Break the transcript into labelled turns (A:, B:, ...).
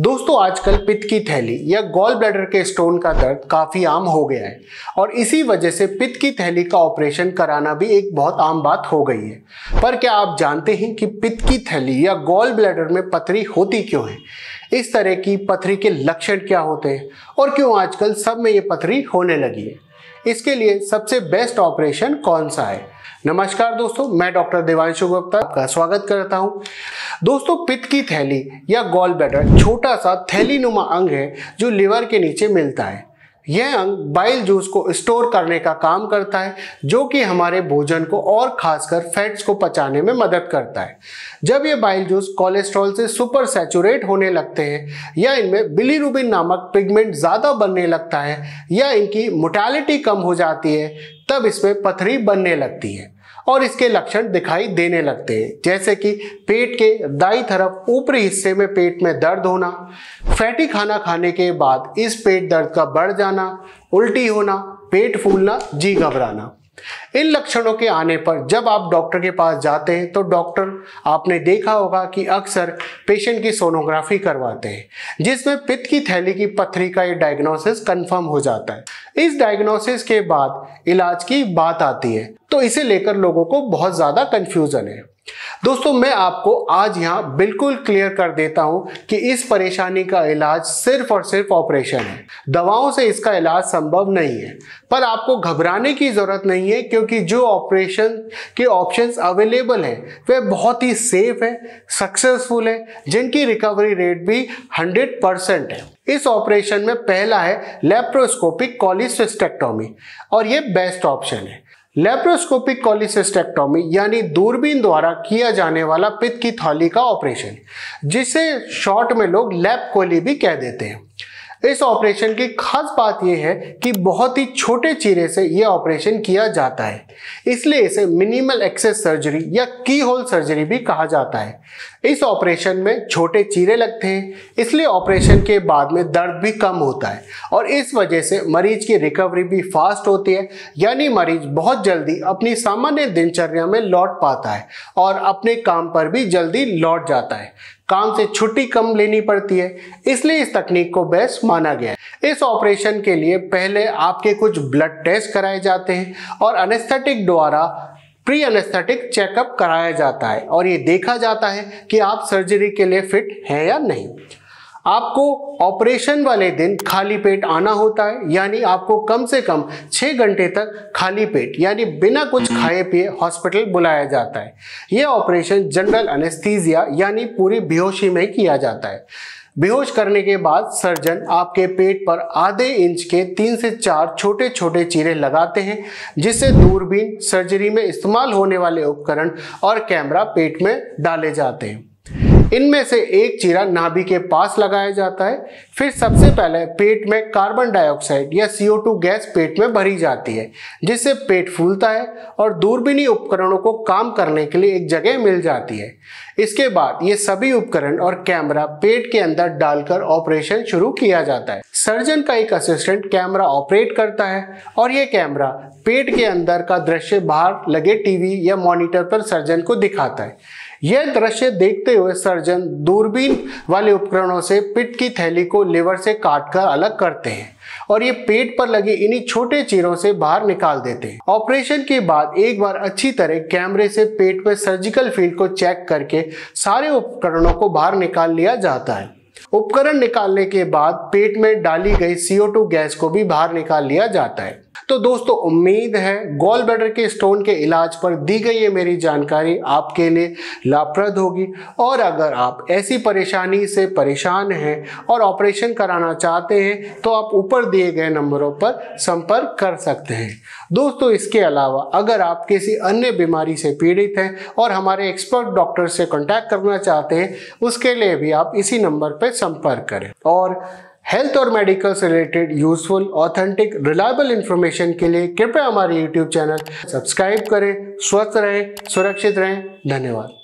A: दोस्तों, आजकल पित्त की थैली या गॉल ब्लैडर के स्टोन का दर्द काफ़ी आम हो गया है और इसी वजह से पित्त की थैली का ऑपरेशन कराना भी एक बहुत आम बात हो गई है। पर क्या आप जानते हैं कि पित्त की थैली या गॉल ब्लैडर में पथरी होती क्यों है? इस तरह की पथरी के लक्षण क्या होते हैं? और क्यों आजकल सब में ये पथरी होने लगी है? इसके लिए सबसे बेस्ट ऑपरेशन कौन सा है? नमस्कार दोस्तों, मैं डॉक्टर देवांशु गुप्ता आपका स्वागत करता हूँ। दोस्तों, पित्त की थैली या गॉल बैटर छोटा सा थैली नुमा अंग है जो लिवर के नीचे मिलता है। यह अंग बाइल जूस को स्टोर करने का काम करता है, जो कि हमारे भोजन को और खासकर फैट्स को पचाने में मदद करता है। जब ये बाइल जूस कोलेस्ट्रॉल से सुपर सैचुरेट होने लगते हैं, या इनमें बिलीरुबिन नामक पिगमेंट ज़्यादा बनने लगता है, या इनकी मोटालिटी कम हो जाती है, तब इसमें पथरी बनने लगती है। और इसके लक्षण दिखाई देने लगते हैं। जैसे कि पेट के दाई तरफ़ ऊपरी हिस्से में पेट में दर्द होना, फैटी खाना खाने के बाद इस पेट दर्द का बढ़ जाना, उल्टी होना, पेट फूलना, जी घबराना। इन लक्षणों के आने पर जब आप डॉक्टर के पास जाते हैं तो डॉक्टर आपने देखा होगा कि अक्सर पेशेंट की सोनोग्राफी करवाते हैं, जिसमें पित्त की थैली की पथरी का ये डायग्नोसिस कंफर्म हो जाता है। इस डायग्नोसिस के बाद इलाज की बात आती है तो इसे लेकर लोगों को बहुत ज़्यादा कंफ्यूजन है। दोस्तों, मैं आपको आज यहाँ बिल्कुल क्लियर कर देता हूँ कि इस परेशानी का इलाज सिर्फ़ और सिर्फ़ ऑपरेशन है। दवाओं से इसका इलाज संभव नहीं है। पर आपको घबराने की ज़रूरत नहीं है, क्योंकि जो ऑपरेशन के ऑप्शंस अवेलेबल हैं, वे बहुत ही सेफ़ है सक्सेसफुल है, जिनकी रिकवरी रेट भी 100 परसेंट है। इस ऑपरेशन में पहला है लेप्रोस्कोपिक कॉलिसिस्टेक्टोमी और ये बेस्ट ऑप्शन है। लेप्रोस्कोपिक कॉलिसिस्टेक्टोमी, यानी दूरबीन द्वारा किया जाने वाला पित्त की थाली का ऑपरेशन, जिसे शॉर्ट में लोग लैप कोली भी कह देते हैं। इस ऑपरेशन की खास बात यह है कि बहुत ही छोटे चीरे से यह ऑपरेशन किया जाता है। इसलिए इसे मिनिमल एक्सेस सर्जरी या की होल सर्जरी भी कहा जाता है। इस ऑपरेशन में छोटे चीरे लगते हैं। इसलिए ऑपरेशन के बाद में दर्द भी कम होता है और इस वजह से मरीज़ की रिकवरी भी फास्ट होती है। यानी मरीज़ बहुत जल्दी अपनी सामान्य दिनचर्या में लौट पाता है और अपने काम पर भी जल्दी लौट जाता है। काम से छुट्टी कम लेनी पड़ती है। इसलिए इस तकनीक को बेस्ट माना गया है। इस ऑपरेशन के लिए पहले आपके कुछ ब्लड टेस्ट कराए जाते हैं और अनेस्थेटिक द्वारा प्री अनेस्थेटिक चेकअप कराया जाता है और ये देखा जाता है कि आप सर्जरी के लिए फिट हैं या नहीं। आपको ऑपरेशन वाले दिन खाली पेट आना होता है यानी आपको कम से कम छः घंटे तक खाली पेट यानी बिना कुछ खाए पिए हॉस्पिटल बुलाया जाता है। यह ऑपरेशन जनरल अनेस्थीजिया यानी पूरी बेहोशी में किया जाता है। बेहोश करने के बाद सर्जन आपके पेट पर आधे इंच के तीन से चार छोटे छोटे चीरे लगाते हैं जिससे दूरबीन सर्जरी में इस्तेमाल होने वाले उपकरण और कैमरा पेट में डाले जाते हैं। इनमें से एक चीरा नाभि के पास लगाया जाता है। फिर सबसे पहले पेट में कार्बन डाइऑक्साइड या CO2 गैस पेट में भरी जाती है, जिससे पेट फूलता है और दूरबीनी उपकरणों को काम करने के लिए एक जगह मिल जाती है। इसके बाद ये सभी उपकरण और कैमरा पेट के अंदर डालकर ऑपरेशन शुरू किया जाता है। सर्जन का एक असिस्टेंट कैमरा ऑपरेट करता है और ये कैमरा पेट के अंदर का दृश्य बाहर लगे टीवी या मॉनिटर पर सर्जन को दिखाता है। यह दृश्य देखते हुए सर्जन दूरबीन वाले उपकरणों से पिट की थैली को लिवर से काटकर अलग करते हैं और ये पेट पर लगे इन्हीं छोटे चीरों से बाहर निकाल देते हैं। ऑपरेशन के बाद एक बार अच्छी तरह कैमरे से पेट में सर्जिकल फ़ील्ड को चेक करके सारे उपकरणों को बाहर निकाल लिया जाता है। उपकरण निकालने के बाद पेट में डाली गई CO2 गैस को भी बाहर निकाल लिया जाता है। तो दोस्तों, उम्मीद है गोल ब्लैडर के स्टोन के इलाज पर दी गई ये मेरी जानकारी, आपके लिए लाभप्रद होगी। और अगर आप ऐसी परेशानी से परेशान हैं और ऑपरेशन कराना चाहते हैं तो आप ऊपर दिए गए नंबरों पर संपर्क कर सकते हैं। दोस्तों, इसके अलावा अगर आप किसी अन्य बीमारी से पीड़ित हैं और हमारे एक्सपर्ट डॉक्टर से कॉन्टैक्ट करना चाहते हैं, उसके लिए भी आप इसी नंबर पर संपर्क करें। और हेल्थ और मेडिकल से related useful authentic reliable information के लिए कृपया हमारे यूट्यूब चैनल सब्सक्राइब करें, स्वस्थ रहें, सुरक्षित रहें, धन्यवाद।